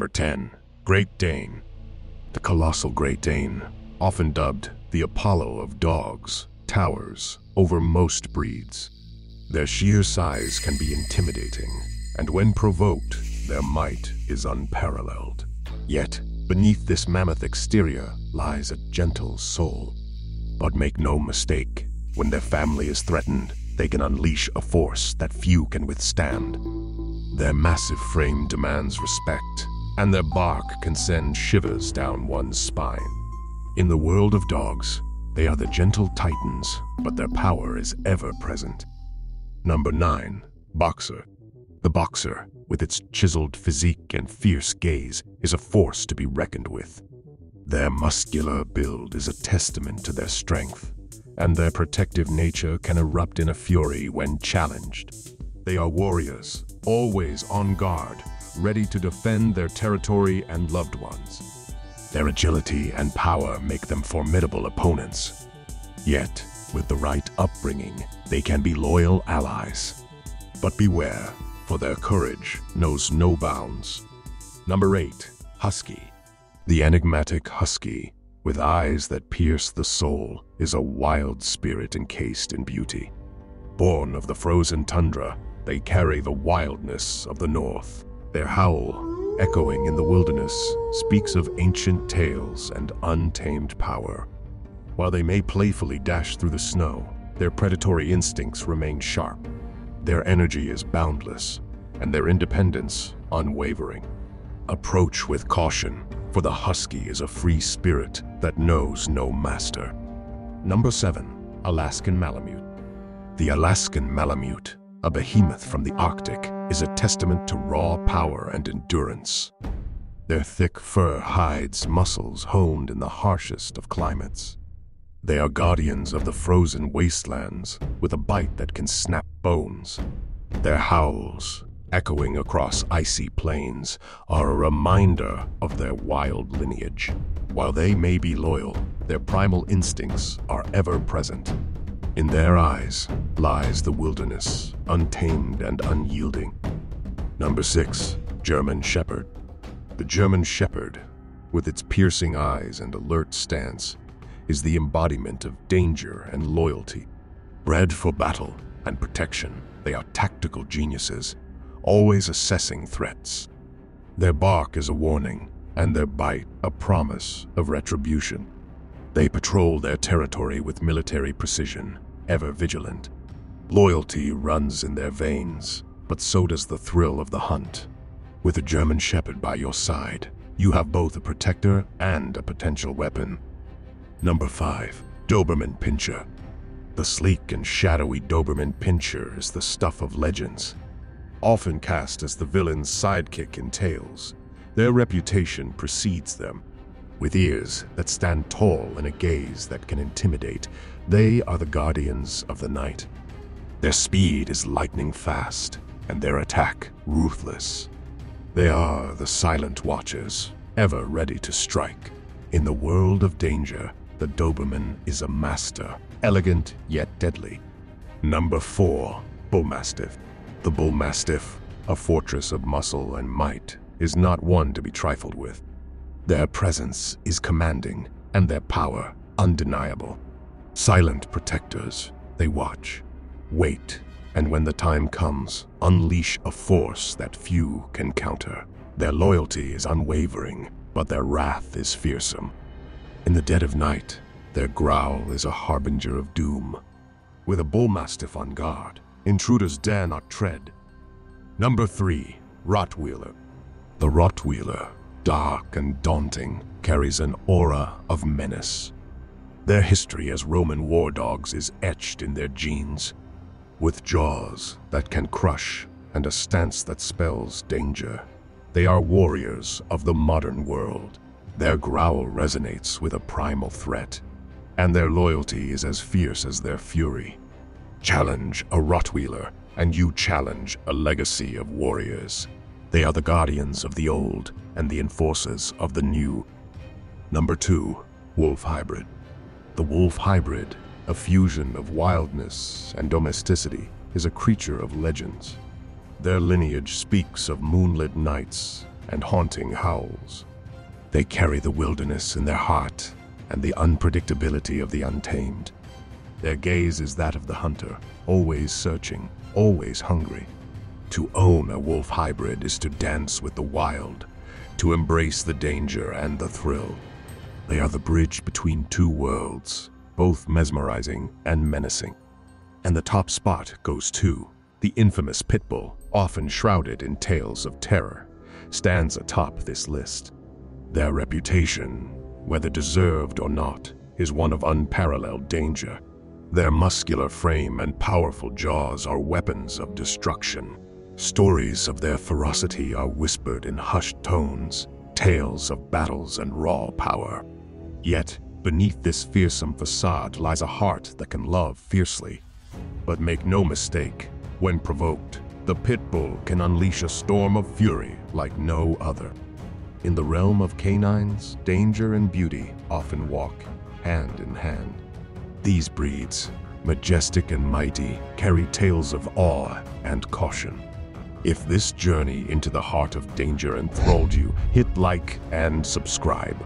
Number 10. Great Dane. The colossal Great Dane, often dubbed the Apollo of dogs, towers over most breeds. Their sheer size can be intimidating, and when provoked, their might is unparalleled. Yet, beneath this mammoth exterior lies a gentle soul. But make no mistake, when their family is threatened, they can unleash a force that few can withstand. Their massive frame demands respect, and their bark can send shivers down one's spine. In the world of dogs, they are the gentle titans, but their power is ever present. Number 9. Boxer. The boxer, with its chiseled physique and fierce gaze, is a force to be reckoned with. Their muscular build is a testament to their strength, and their protective nature can erupt in a fury when challenged. They are warriors, always on guard, ready to defend their territory and loved ones. Their agility and power make them formidable opponents. Yet, with the right upbringing, they can be loyal allies. But beware, for their courage knows no bounds. Number 8. Husky. The enigmatic husky, with eyes that pierce the soul, is a wild spirit encased in beauty. Born of the frozen tundra, they carry the wildness of the north. Their howl, echoing in the wilderness, speaks of ancient tales and untamed power. While they may playfully dash through the snow, their predatory instincts remain sharp. Their energy is boundless, and their independence unwavering. Approach with caution, for the husky is a free spirit that knows no master. Number 7. Alaskan Malamute The Alaskan Malamute, a behemoth from the Arctic, is a testament to raw power and endurance. Their thick fur hides muscles honed in the harshest of climates. They are guardians of the frozen wastelands with a bite that can snap bones. Their howls, echoing across icy plains, are a reminder of their wild lineage. While they may be loyal, their primal instincts are ever present. In their eyes lies the wilderness, untamed and unyielding. Number 6. German Shepherd The German Shepherd, with its piercing eyes and alert stance, is the embodiment of danger and loyalty. Bred for battle and protection, they are tactical geniuses, always assessing threats. Their bark is a warning, and their bite a promise of retribution. They patrol their territory with military precision, ever vigilant. Loyalty runs in their veins, but so does the thrill of the hunt. With a German Shepherd by your side, you have both a protector and a potential weapon. Number 5. Doberman Pinscher The sleek and shadowy Doberman Pinscher is the stuff of legends. Often cast as the villain's sidekick in tales, their reputation precedes them. With ears that stand tall and a gaze that can intimidate, they are the guardians of the night. Their speed is lightning fast, and their attack ruthless. They are the silent watchers, ever ready to strike. In the world of danger, the Doberman is a master, elegant yet deadly. Number 4. Bullmastiff The Bullmastiff, a fortress of muscle and might, is not one to be trifled with. Their presence is commanding, and their power undeniable. Silent protectors, they watch, wait, and when the time comes, unleash a force that few can counter. Their loyalty is unwavering, but their wrath is fearsome. In the dead of night, their growl is a harbinger of doom. With a bullmastiff on guard, intruders dare not tread. Number 3. Rottweiler The Rottweiler, dark and daunting, carries an aura of menace. Their history as Roman war dogs is etched in their genes. With jaws that can crush and a stance that spells danger, they are warriors of the modern world. Their growl resonates with a primal threat, and their loyalty is as fierce as their fury. Challenge a Rottweiler, and you challenge a legacy of warriors. They are the guardians of the old and the enforcers of the new. Number 2. Wolf Hybrid The wolf hybrid, a fusion of wildness and domesticity, is a creature of legends. Their lineage speaks of moonlit nights and haunting howls. They carry the wilderness in their heart and the unpredictability of the untamed. Their gaze is that of the hunter, always searching, always hungry. To own a wolf hybrid is to dance with the wild, to embrace the danger and the thrill. They are the bridge between two worlds, both mesmerizing and menacing. And the top spot goes to the infamous pit bull, often shrouded in tales of terror, stands atop this list. Their reputation, whether deserved or not, is one of unparalleled danger. Their muscular frame and powerful jaws are weapons of destruction. Stories of their ferocity are whispered in hushed tones, tales of battles and raw power. Yet, beneath this fearsome facade lies a heart that can love fiercely. But make no mistake, when provoked, the pit bull can unleash a storm of fury like no other. In the realm of canines, danger and beauty often walk hand in hand. These breeds, majestic and mighty, carry tales of awe and caution. If this journey into the heart of danger enthralled you, hit like and subscribe.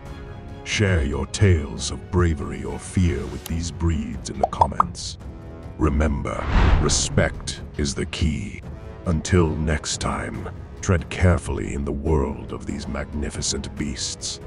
Share your tales of bravery or fear with these breeds in the comments. Remember, respect is the key. Until next time, tread carefully in the world of these magnificent beasts.